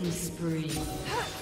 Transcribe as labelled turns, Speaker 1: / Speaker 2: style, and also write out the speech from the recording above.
Speaker 1: Killing spree.